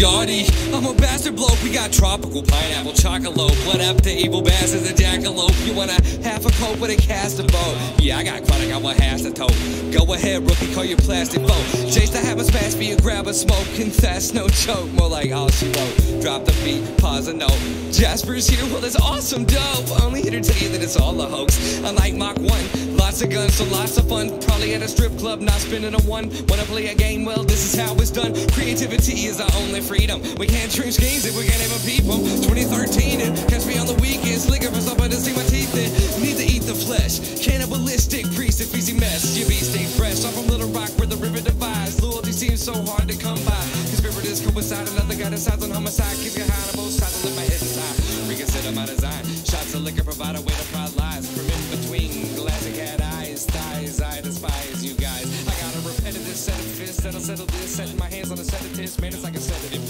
Yardy, I'm a bastard bloke. We got tropical pineapple, chocolate, blood up to evil bastards, a jackalope. You want a half a coat with a cast of boat? Yeah, I got quite a got one has to tote. Go ahead, rookie, call your plastic boat. Chase the habits fast for you, grab a smoke, confess, no choke. More like all she wrote. Drop the beat, pause a note. Jasper's here, well, it's awesome, dope. Only here to tell you that it's all a hoax. Unlike Mach 1, lots of guns, so lots of fun. Probably at a strip club, not spending a one. Wanna play a game? Well, this is how it's done. Creativity is our only freedom. We can't dream schemes if we can't even people. 2013 and catch me on the weekends. Looking for somebody to see my teeth in. Need to eat the flesh. Cannibalistic priest if easy mess. Your beat stay fresh. I'm from Little Rock where the river divides. Loyalty seems so hard to come by. Conspirators coincide. Another guy decides on homicide. Keep your high on both sides and lift my head aside. Reconsider my design. Shots of liquor provide a way to pride lies. In between glassy cat eyes, thighs. I despise you guys. I got a repetitive set of fists that'll settle this. Setting my hands on the sedatives. Man, it's like a sedative.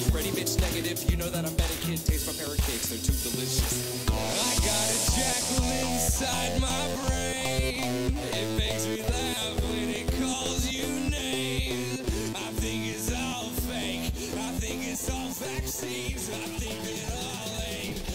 Negative. You know that I'm better, kid. Taste my parrot cakes. They're too delicious. I got a jackal inside my brain. It makes me laugh when it calls you names. I think it's all fake. I think it's all vaccines. I think it all ain't.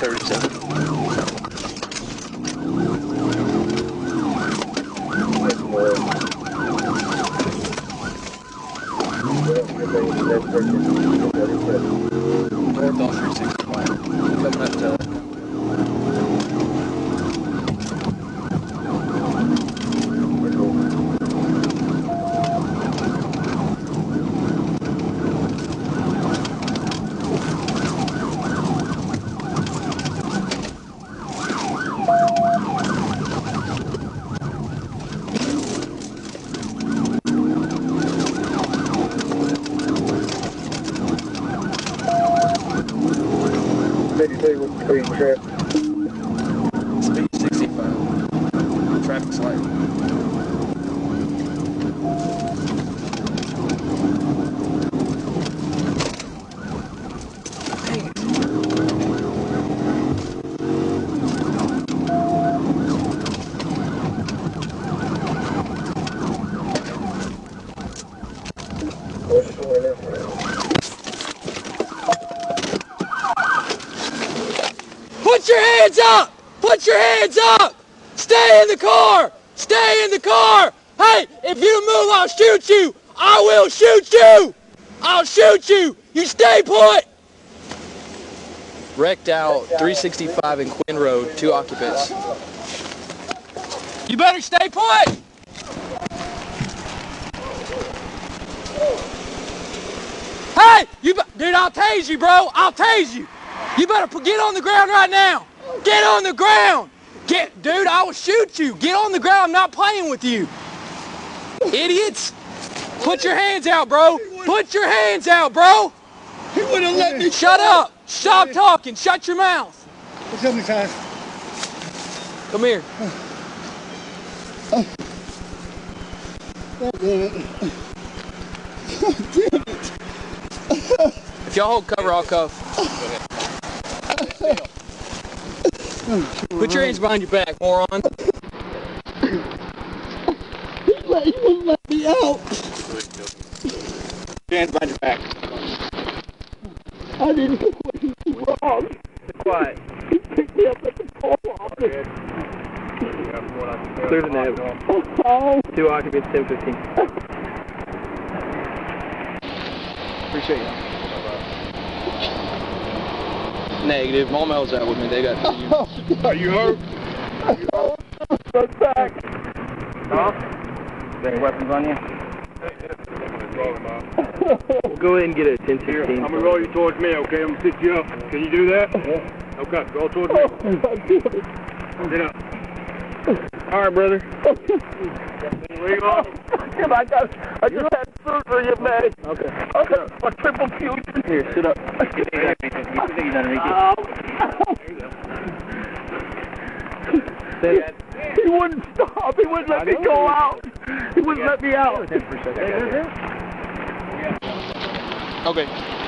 37. Speed 65. Traffic's light. Put your hands up! Put your hands up! Stay in the car! Stay in the car! Hey, if you move, I'll shoot you! I will shoot you! I'll shoot you! You stay put! Wrecked out 365 in Quinn Road, two occupants. You better stay put! Hey, you, dude, I'll tase you, bro. I'll tase you. You better put, get on the ground right now. Get on the ground. Get, dude, I will shoot you. Get on the ground. I'm not playing with you. Idiots. Put your hands out, bro. Put your hands out, bro. He wouldn't let me. Shut up. Stop talking. Shut your mouth. Tell me, time. Come here. oh damn it If y'all hold cover, I'll cuff. Put your hands behind your back, moron. He wouldn't let me out. Hands behind your back. I didn't know what he was wrong. Quiet. He picked me up at the poll office. Clear the nav. Oh, Two occupants, 1015. Appreciate you. Negative. Maumelle's out with me. They got you. Are you hurt? the back. Huh? Any weapons on you? we'll Go ahead and get a 1016. I'm gonna roll you towards me, okay? I'm gonna sit you up. Can you do that? Yeah. Okay, roll towards me. Oh sit up. All right, brother. Where you going? Oh, I got, I just had surgery in May. Okay. Got a triple fusion. Here, sit up. You think he's underneath you? Oh, Sit. he wouldn't stop. He wouldn't let me go out. He wouldn't let me out. For a second. Okay.